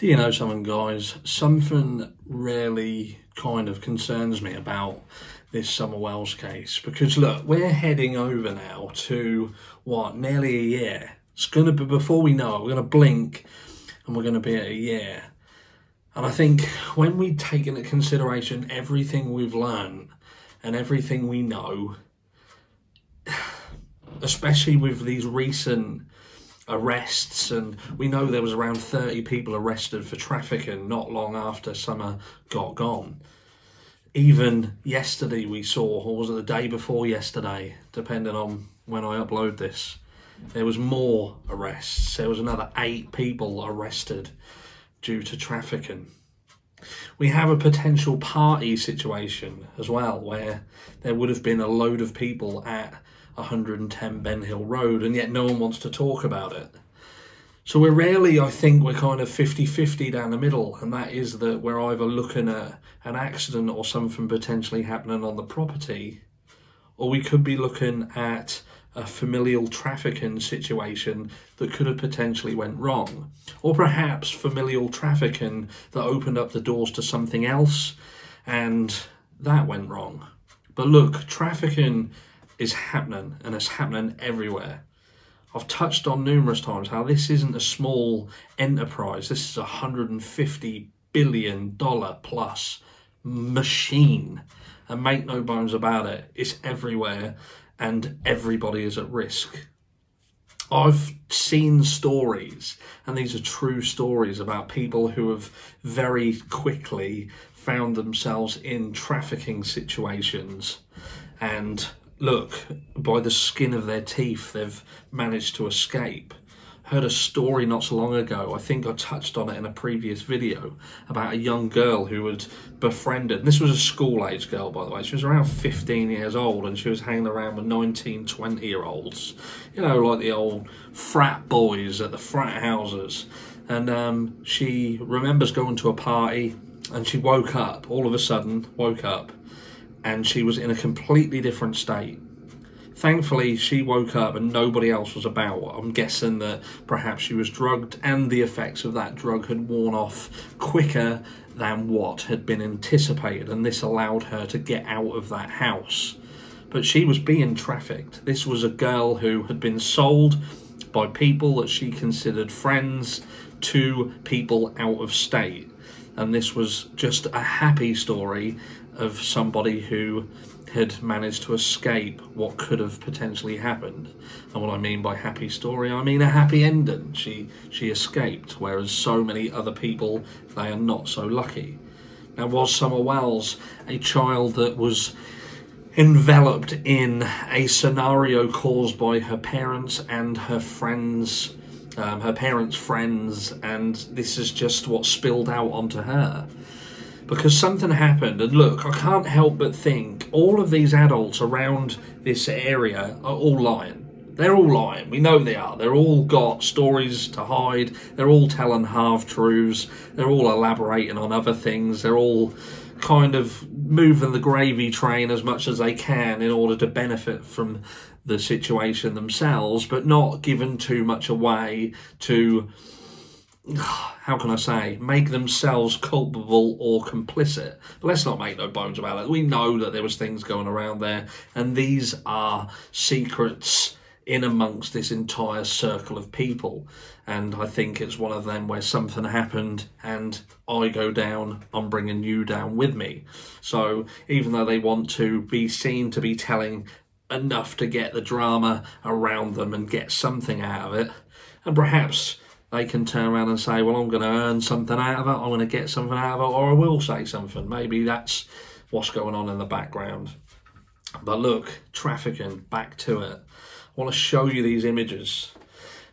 Do you know something, guys? Something really kind of concerns me about this Summer Wells case because look, we're heading over now to what nearly a year. It's going to be before we know it, we're going to blink and we're going to be at a year. And I think when we take into consideration everything we've learned and everything we know, especially with these recent arrests, and we know there was around 30 people arrested for trafficking not long after summer got gone. Even yesterday, we saw, or was it the day before yesterday, depending on when I upload this, there was more arrests. There was another eight people arrested due to trafficking. We have a potential party situation as well, where there would have been a load of people at 110 Ben Hill Road, and yet no one wants to talk about it. So we're rarely, I think, we're kind of 50 50 down the middle, and that is that we're either looking at an accident or something potentially happening on the property, or we could be looking at a familial trafficking situation that could have potentially went wrong or perhaps familial trafficking that opened up the doors to something else and that went wrong but look trafficking is happening and it's happening everywhere. I've touched on numerous times how this isn't a small enterprise. This is a 150 billion dollar plus machine. And make no bones about it, it's everywhere and everybody is at risk. I've seen stories, and these are true stories about people who have very quickly found themselves in trafficking situations and look, by the skin of their teeth, they've managed to escape. Heard a story not so long ago, I think I touched on it in a previous video, about a young girl who had befriended, this was a school age girl by the way, she was around 15 years old and she was hanging around with 19, 20 year olds, you know, like the old frat boys at the frat houses. And um, she remembers going to a party and she woke up, all of a sudden, woke up and she was in a completely different state. Thankfully, she woke up and nobody else was about. I'm guessing that perhaps she was drugged and the effects of that drug had worn off quicker than what had been anticipated, and this allowed her to get out of that house. But she was being trafficked. This was a girl who had been sold by people that she considered friends to people out of state. And this was just a happy story of somebody who had managed to escape what could have potentially happened. And what I mean by happy story, I mean a happy ending. She she escaped, whereas so many other people they are not so lucky. Now was Summer Wells a child that was enveloped in a scenario caused by her parents and her friends um, her parents' friends, and this is just what spilled out onto her because something happened. And look, I can't help but think all of these adults around this area are all lying. They're all lying. We know they are. They're all got stories to hide. They're all telling half truths. They're all elaborating on other things. They're all kind of moving the gravy train as much as they can in order to benefit from the situation themselves, but not giving too much away to how can I say, make themselves culpable or complicit. But let's not make no bones about it. We know that there was things going around there, and these are secrets in amongst this entire circle of people. And I think it's one of them where something happened and I go down, I'm bringing you down with me. So even though they want to be seen to be telling enough to get the drama around them and get something out of it, and perhaps they can turn around and say, well, I'm going to earn something out of it, I'm going to get something out of it, or I will say something. Maybe that's what's going on in the background. But look, trafficking, back to it. I want to show you these images.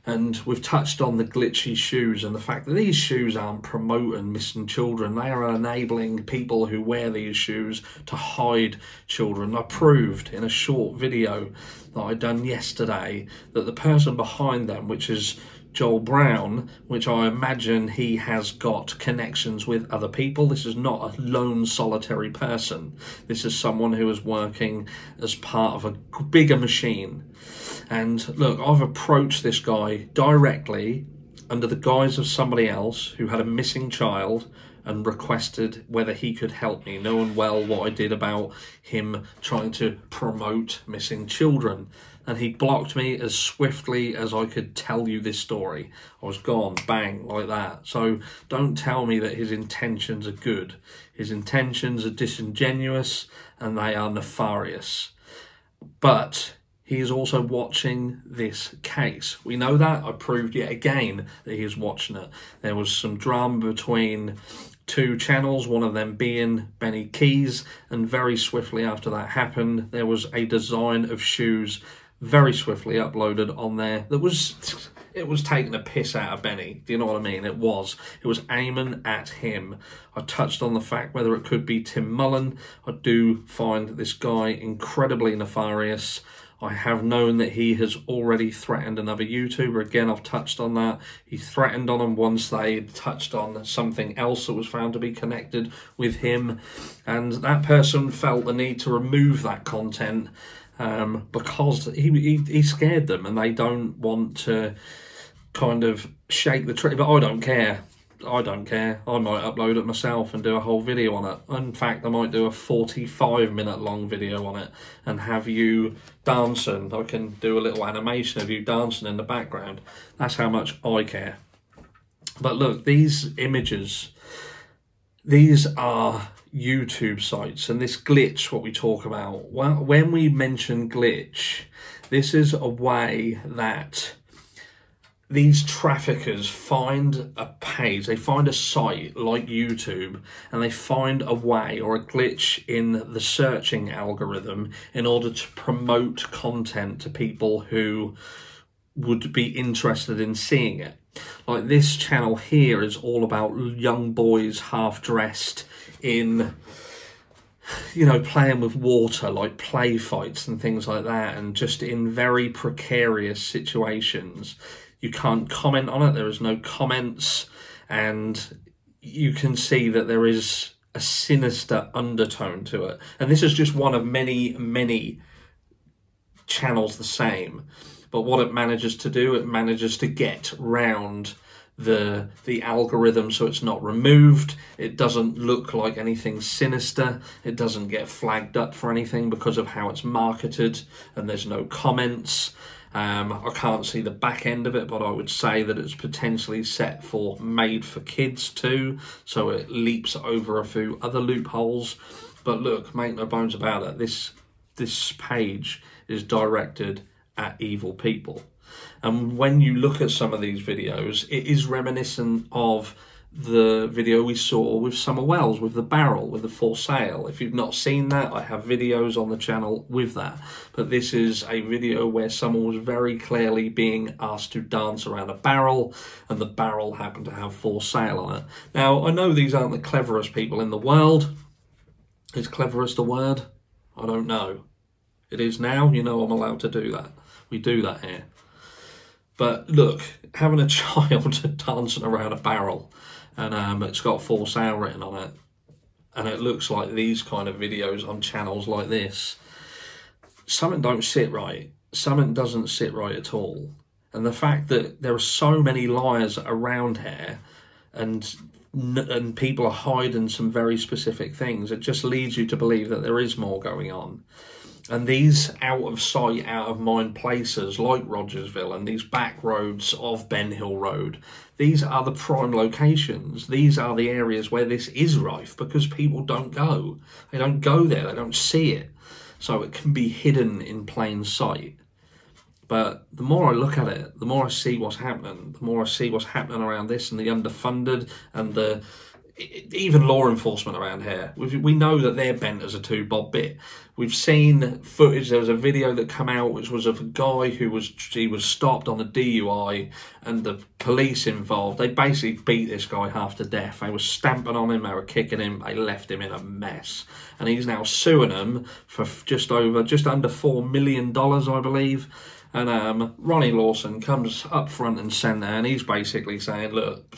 And we've touched on the glitchy shoes and the fact that these shoes aren't promoting missing children. They are enabling people who wear these shoes to hide children. I proved in a short video that I done yesterday that the person behind them, which is Joel Brown, which I imagine he has got connections with other people. This is not a lone solitary person. This is someone who is working as part of a bigger machine. And look, I've approached this guy directly under the guise of somebody else who had a missing child and requested whether he could help me, knowing well what I did about him trying to promote missing children. And he blocked me as swiftly as I could tell you this story. I was gone, bang, like that. So don't tell me that his intentions are good. His intentions are disingenuous and they are nefarious. But he is also watching this case. We know that. I proved yet again that he is watching it. There was some drama between two channels, one of them being Benny Keys, and very swiftly after that happened, there was a design of shoes very swiftly uploaded on there that was it was taking a piss out of Benny. Do you know what I mean? It was. It was aiming at him. I touched on the fact whether it could be Tim Mullen. I do find this guy incredibly nefarious. I have known that he has already threatened another YouTuber. Again, I've touched on that. He threatened on him once they touched on something else that was found to be connected with him. And that person felt the need to remove that content um, because he, he, he scared them and they don't want to kind of shake the tree. But I don't care. I don't care. I might upload it myself and do a whole video on it. In fact, I might do a 45 minute long video on it and have you dancing. I can do a little animation of you dancing in the background. That's how much I care. But look, these images, these are YouTube sites and this glitch, what we talk about. Well, when we mention glitch, this is a way that these traffickers find a page, they find a site like YouTube, and they find a way or a glitch in the searching algorithm in order to promote content to people who would be interested in seeing it. Like this channel here is all about young boys half dressed in you know, playing with water, like play fights and things like that, and just in very precarious situations you can't comment on it. There is no comments, and you can see that there is a sinister undertone to it. And this is just one of many, many channels the same. But what it manages to do, it manages to get round the the algorithm so it's not removed. It doesn't look like anything sinister. It doesn't get flagged up for anything because of how it's marketed and there's no comments. Um, I can't see the back end of it, but I would say that it's potentially set for made for kids too, so it leaps over a few other loopholes. But look, make no bones about it, this this page is directed at evil people. And when you look at some of these videos, it is reminiscent of the video we saw with Summer Wells with the barrel with the for sale. If you've not seen that, I have videos on the channel with that. But this is a video where someone was very clearly being asked to dance around a barrel and the barrel happened to have for sale on it. Now, I know these aren't the cleverest people in the world. Is cleverest a word? I don't know. It is now, you know I'm allowed to do that. We do that here. But look, having a child dancing around a barrel and um, it's got for sale written on it and it looks like these kind of videos on channels like this something don't sit right something doesn't sit right at all and the fact that there are so many liars around here and and people are hiding some very specific things it just leads you to believe that there is more going on and these out of sight, out of mind places like Rogersville and these back roads of Ben Hill Road, these are the prime locations. These are the areas where this is rife because people don't go. They don't go there, they don't see it. So it can be hidden in plain sight. But the more I look at it, the more I see what's happening. The more I see what's happening around this and the underfunded and the even law enforcement around here, we know that they're bent as a two bob bit. We've seen footage. There was a video that came out, which was of a guy who was he was stopped on a DUI, and the police involved. They basically beat this guy half to death. They were stamping on him. They were kicking him. They left him in a mess, and he's now suing them for just over, just under four million dollars, I believe. And um, Ronnie Lawson comes up front and centre, and he's basically saying, "Look."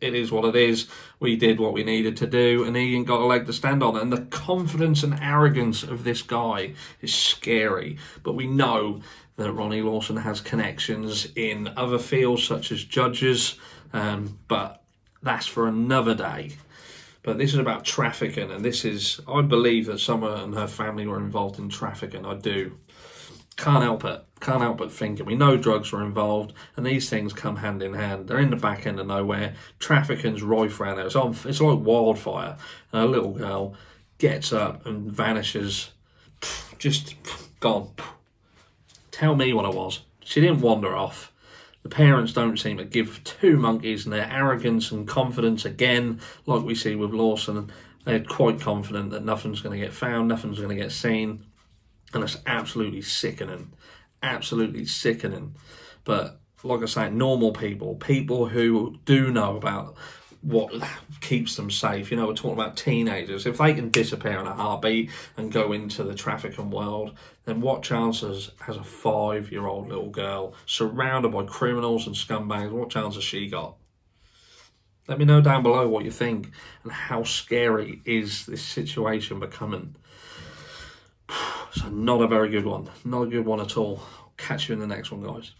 It is what it is. We did what we needed to do, and ain't got a leg to stand on. And the confidence and arrogance of this guy is scary. But we know that Ronnie Lawson has connections in other fields, such as judges, um, but that's for another day. But this is about trafficking, and this is, I believe that Summer and her family were involved in trafficking. I do. Can't help it. Can't help but thinking. We know drugs were involved, and these things come hand in hand. They're in the back end of nowhere. Trafficking's rife around. It's, on, it's like wildfire. And a little girl gets up and vanishes. Just gone. Tell me what it was. She didn't wander off. The parents don't seem to give two monkeys and their arrogance and confidence again, like we see with Lawson. They're quite confident that nothing's going to get found, nothing's going to get seen, and it's absolutely sickening. Absolutely sickening. But like I say, normal people, people who do know about what keeps them safe. You know, we're talking about teenagers. If they can disappear in a heartbeat and go into the trafficking world, then what chances has a five year old little girl surrounded by criminals and scumbags? What chance has she got? Let me know down below what you think and how scary is this situation becoming. So, not a very good one. Not a good one at all. Catch you in the next one, guys.